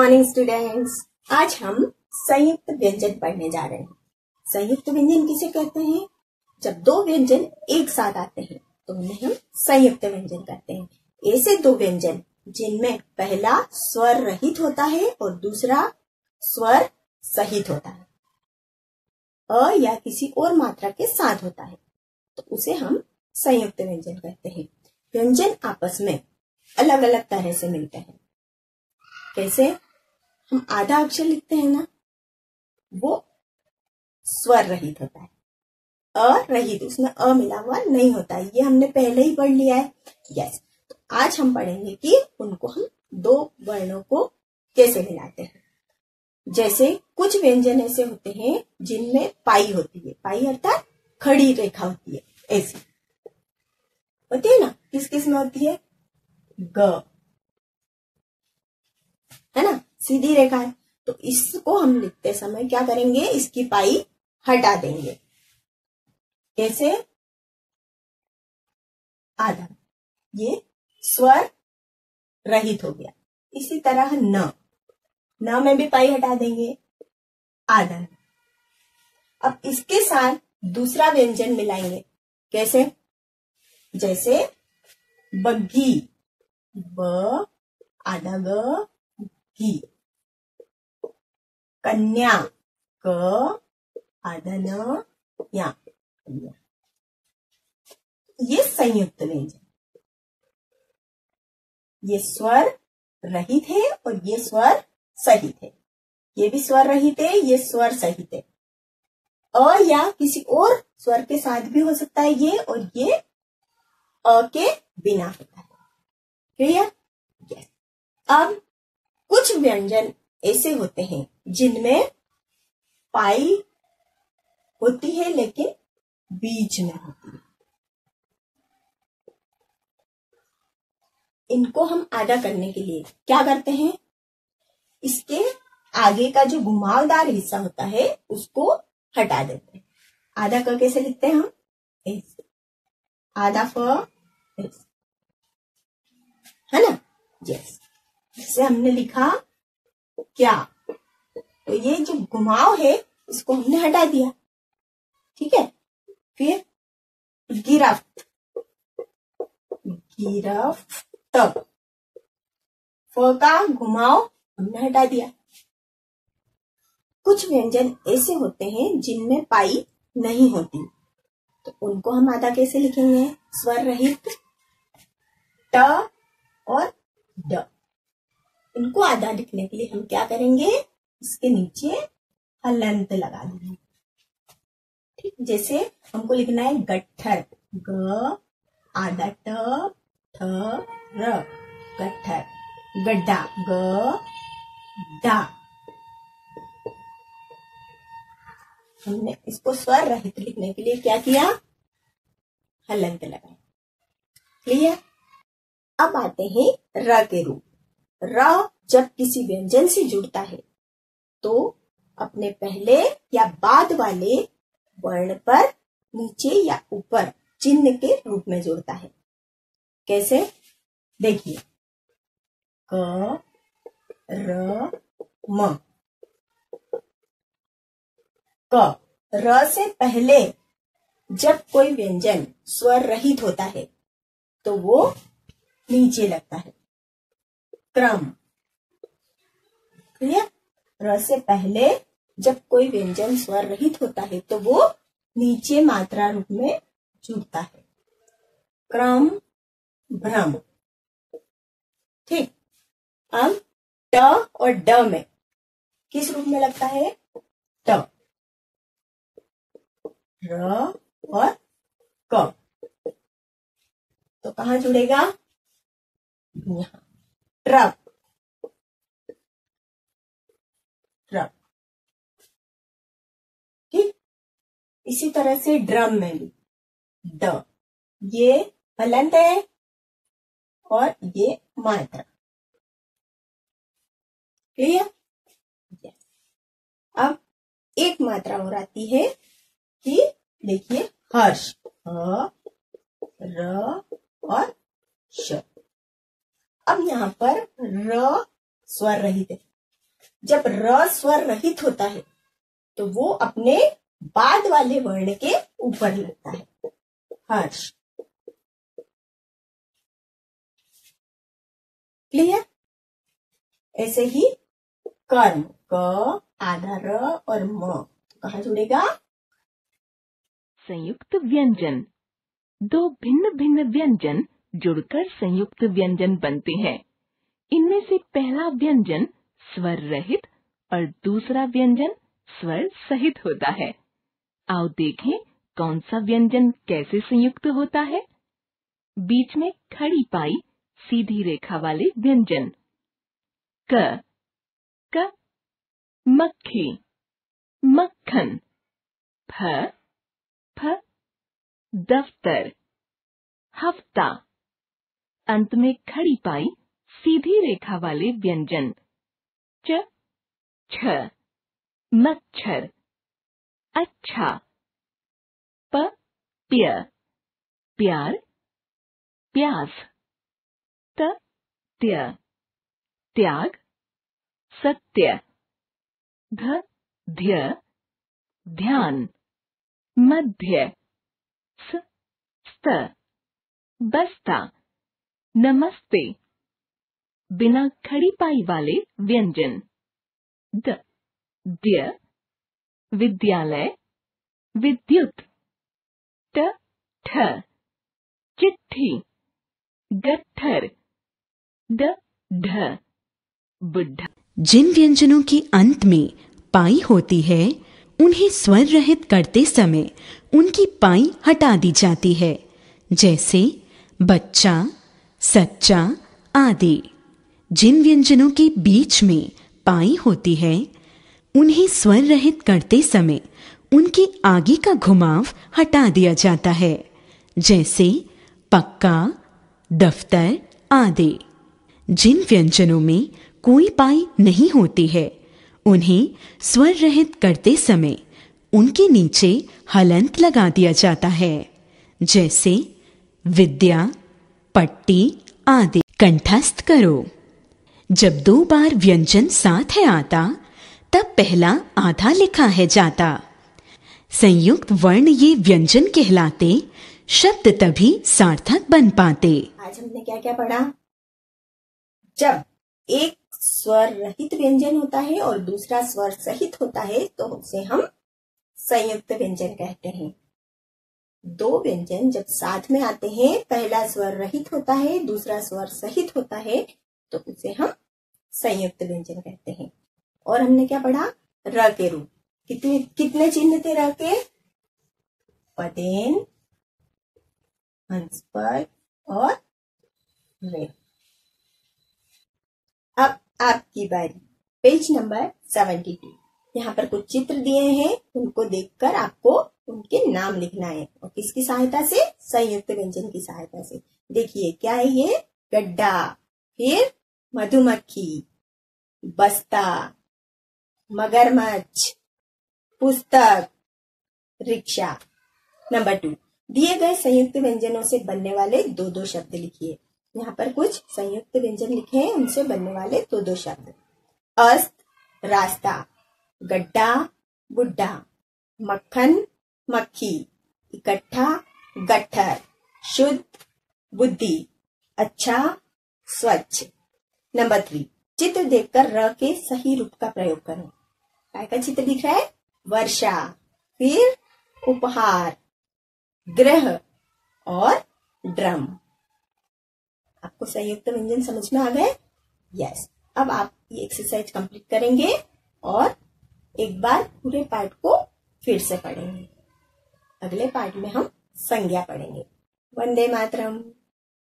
Morning students आज हम संयुक्त व्यंजन पढ़ने जा रहे हैं। संयुक्त व्यंजन किसे कहते हैं? जब दो व्यंजन एक साथ आते हैं तो उन्हें हम संयुक्त व्यंजन कहते हैं। ऐसे दो व्यंजन, जिनमें पहला स्वर रहित होता है और दूसरा स्वर सहित होता है। अ या किसी और मात्रा के साथ होता है तो उसे हम संयुक्त व्यंजन कहते हैं। व्यंजन आपस में अलग अलग तरह से मिलते हैं। कैसे? हम आधा अक्षर लिखते हैं ना, वो स्वर रहित होता है। अ रहित, उसमें अ मिला हुआ नहीं होता। है ये हमने पहले ही पढ़ लिया है। यस तो आज हम पढ़ेंगे कि उनको हम दो वर्णों को कैसे मिलाते हैं। जैसे कुछ व्यंजन ऐसे होते हैं जिनमें पाई होती है। पाई अर्थात खड़ी रेखा होती है, ऐसी। होती है ना? किस किसमें होती है? ग है ना सीधी रेखा है। तो इसको हम लिखते समय क्या करेंगे? इसकी पाई हटा देंगे। कैसे? आधा। ये स्वर रहित हो गया। इसी तरह न। न में भी पाई हटा देंगे। आधा। अब इसके साथ दूसरा व्यंजन मिलाएँगे। कैसे? जैसे बग्घी। ब, आधा ग कन्या क आधा न या ये संयुक्त व्यंजन ये स्वर रहित है और ये स्वर सहित है ये भी स्वर रहित है ये स्वर सहित है अ, या, किसी और स्वर के साथ भी हो सकता है, ये और ये अ के बिना होता है। क्लियर अब कुछ व्यंजन ऐसे होते हैं, जिनमें पाई होती है लेकिन बीच में होती है। इनको हम आधा करने के लिए क्या करते हैं? इसके आगे का जो घुमावदार हिस्सा होता है, उसको हटा देते हैं। आधा क कैसे लिखते हैं हम? ऐसे आधा फ है ना? यस इससे हमने लिखा क्या? तो ये जो घुमाव है, इसको हमने हटा दिया। ठीक है? फिर गिरफ्त। गिरफ्त। फ का घुमाव हमने हटा दिया। कुछ व्यंजन ऐसे होते हैं जिनमें पाई नहीं होती। तो उनको हम आधा कैसे लिखेंगे? स्वर रहित, ट और ड। इनको आधा लिखने के लिए हम क्या करेंगे? इसके नीचे हलंत लगा देंगे। ठीक, जैसे हमको लिखना है गट्ठर। ग, आधा ट, ठ, र। गट्ठर। गड्ढा। ग, डा। हमने इसको स्वर रहित लिखने के लिए क्या किया? हलंत लगाया। क्लियर? अब आते हैं र के रूप। र जब किसी व्यंजन से जुड़ता है तो अपने पहले या बाद वाले वर्ण पर नीचे या ऊपर चिन्ह के रूप में जुड़ता है। कैसे? देखिए। क, र, म। क, र से पहले जब कोई व्यंजन स्वर रहित होता है तो वो नीचे लगता है। क्रम। क्लियर? र से पहले जब कोई व्यंजन स्वर रहित होता है तो वो नीचे मात्रा रूप में जुड़ता है। क्रम, भ्रम। ठीक। अब ट और ड में किस रूप में लगता है? ट। र और क। तो कहा जुड़ेगा? यहाँ। ट्रक ट्रक ठीक? इसी तरह से ड्रम में भी। ड ये हलंत है और ये मात्रा। क्लियर अब एक मात्रा और आती है कि देखिए, हर्ष, ह, र और श। अब यहाँ पर स्वर रहित है। जब र स्वर रहित होता है तो वो अपने बाद वाले वर्ण के ऊपर लगता है। हर्ष क्लियर ऐसे ही कर्म, क, आधा र और म, कहा जुड़ेगा? संयुक्त व्यंजन। दो भिन्न भिन्न व्यंजन जुड़कर संयुक्त व्यंजन बनते हैं। इनमें से पहला व्यंजन स्वर रहित और दूसरा व्यंजन स्वर सहित होता है। आओ देखें कौन सा व्यंजन कैसे संयुक्त होता है। बीच में खड़ी पाई सीधी रेखा वाले व्यंजन। क क, मक्खी, मक्खन, फ फ, दफ्तर, हफ़्ता। अंत में खड़ी पाई सीधी रेखा वाले व्यंजन। च, छ। मच्छर। अच्छा। प, प्य। प्यार। प्यास। त, त्य। त्याग। सत्य। ध ध्य। ध्यान। मध्य। स, स्त। बस्ता। नमस्ते। बिना खड़ी पाई वाले व्यंजन। द, द्य, विद्यालय, विद्युत। ट ठ, चिट्ठी। गट्ठर ड ढ बुढ़ा जिन व्यंजनों के अंत में पाई होती है, उन्हें स्वर रहित करते समय उनकी पाई हटा दी जाती है, जैसे बच्चा, सच्चा आदि। जिन व्यंजनों के बीच में पाई होती है, उन्हें स्वर रहित करते समय उनके आगे का घुमाव हटा दिया जाता है, जैसे पक्का, दफ्तर आदि। जिन व्यंजनों में कोई पाई नहीं होती है, उन्हें स्वर रहित करते समय उनके नीचे हलंत लगा दिया जाता है, जैसे विद्या, पट्टी आदि। कंठस्थ करो। जब दो बार व्यंजन साथ है आता, तब पहला आधा लिखा है जाता। संयुक्त वर्ण ये व्यंजन कहलाते, शब्द तभी सार्थक बन पाते। आज हमने क्या क्या पढ़ा? जब एक स्वर रहित व्यंजन होता है और दूसरा स्वर सहित होता है तो उसे हम संयुक्त व्यंजन कहते हैं। दो व्यंजन जब साथ में आते हैं, पहला स्वर रहित होता है, दूसरा स्वर सहित होता है तो उसे हम संयुक्त व्यंजन कहते हैं। और हमने क्या पढ़ा? र के रूप कितने कितने चिन्ह थे र के? पदेन हंसपद और रे। अब आपकी बारी। Page number seventy two. यहाँ पर कुछ चित्र दिए हैं। उनको देखकर आपको उनके नाम लिखना है। और किसकी सहायता से? संयुक्त व्यंजन की सहायता से। देखिए, क्या है ये? गड्ढा। फिर मधुमक्खी, बस्ता, मगरमच्छ, पुस्तक, रिक्शा। नंबर टू, दिए गए संयुक्त व्यंजनों से बनने वाले दो दो शब्द लिखिए। यहाँ पर कुछ संयुक्त व्यंजन लिखे हैं, उनसे बनने वाले दो दो शब्द। अस्त, रास्ता, गड्ढा, बुड्ढा। मक्खन, मक्खी। इकट्ठा, गट्ठर। शुद्ध, बुद्धि। अच्छा स्वच्छ। नंबर थ्री चित्र देखकर र के सही रूप का प्रयोग करो। काय का चित्र दिख रहा है? वर्षा, फिर उपहार, ग्रह और ड्रम। आपको संयुक्त व्यंजन समझ में आ गए? यस अब आप ये एक्सरसाइज कंप्लीट करेंगे और एक बार पूरे पार्ट को फिर से पढ़ेंगे। अगले पार्ट में हम संज्ञा पढ़ेंगे। वंदे मातरम।